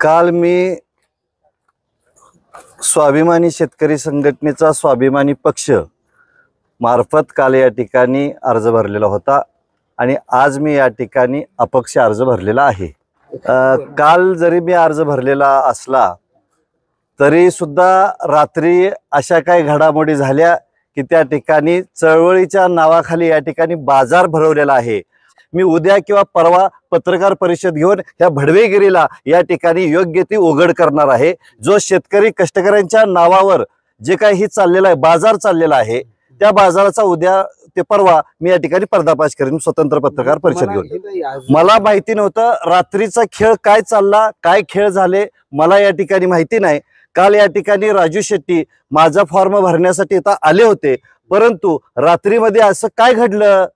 काल मी स्वाभिमानी शेतकरी संघटनेचा स्वाभिमानी पक्ष मार्फत काल या ठिकाणी अर्ज भरलेला होता आणि आज मी या ठिकाणी अपक्ष अर्ज भरलेला आहे. काल जरी मी अर्ज भरलेला असला तरी सुद्धा रात्री अशा काही घडामोडी झाल्या की त्या ठिकाणी चळवळीच्या नावाखाली या ठिकाणी बाजार भरवलेला आहे. मी उद्या किंवा परवा पत्रकार परिषद घेऊन ह्या भडवेगिरीला या ठिकाणी योग्य ती उघड करणार आहे. जो शेतकरी कष्टकऱ्यांच्या नावावर जे काही ही चाललेला आहे बाजार चाललेला आहे त्या बाजाराचा उद्या ते परवा मी या ठिकाणी पर्दाफाश करेन स्वतंत्र पत्रकार परिषद घेऊन. मला माहिती नव्हतं रात्रीचा खेळ काय चालला काय खेळ झाले मला या ठिकाणी माहिती नाही. काल या ठिकाणी राजू शेट्टी माझा फॉर्म भरण्यासाठी इथं आले होते परंतु रात्रीमध्ये असं काय घडलं?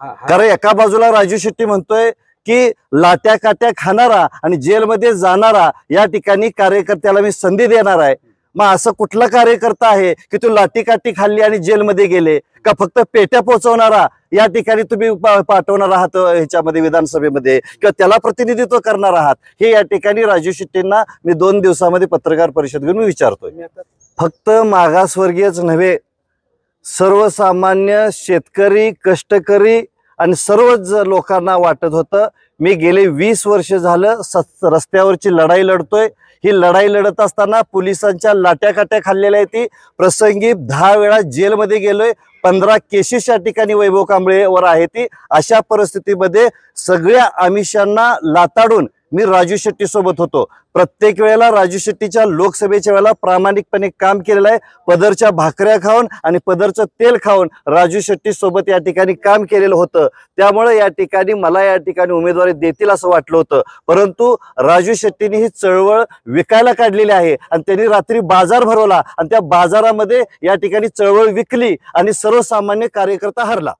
कारण एका बाजूला राजू शेट्टी म्हणतोय की लाट्या काट्या खाणारा आणि जेलमध्ये जाणारा या ठिकाणी कार्यकर्त्याला मी संधी देणार आहे. मग असं कुठला कार्यकर्ता आहे की तो लाठी काठी खाल्ली आणि जेलमध्ये गेले? का फक्त पेट्या पोहोचवणारा या ठिकाणी तुम्ही पाठवणार आहात ह्याच्यामध्ये विधानसभेमध्ये? किंवा त्याला प्रतिनिधित्व करणार आहात? हे या ठिकाणी राजू शेट्टींना मी दोन दिवसामध्ये पत्रकार परिषद घेऊन मी विचारतोय. फक्त मागासवर्गीयच नव्हे सर्वसामान्य शेतकरी कष्टकरी आणि सर्वच लोकांना वाटत होतं. मी गेले वीस वर्ष झालं स- रस्त्यावरची लढाई लढतोय. ही लढाई लढत असताना पोलिसांच्या लाट्या काट्या खाल्लेल्या आहेत ती. प्रसंगी दहा वेळा जेलमध्ये गेलोय. पंधरा केसेस या ठिकाणी वैभव कांबळेवर आहे ती. अशा परिस्थितीमध्ये सगळ्या आमिषांना लाताडून मी राजू शेट्टी सोबत होतो. प्रत्येक वेळेला राजू शेट्टीच्या लोकसभेच्या वेळेला प्रामाणिकपणे काम केलेलं आहे. पदरच्या भाकऱ्या खाऊन आणि पदरचं तेल खाऊन राजू शेट्टी सोबत या ठिकाणी काम केलेलं होतं. त्यामुळे या ठिकाणी मला या ठिकाणी उमेदवारी देतील असं वाटलं होतं. परंतु राजू शेट्टीने ही चळवळ विकायला काढलेली आहे आणि त्यांनी रात्री बाजार भरवला आणि त्या बाजारामध्ये या ठिकाणी चळवळ विकली आणि सर्वसामान्य कार्यकर्ता हरला.